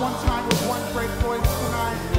one time with one great voice tonight.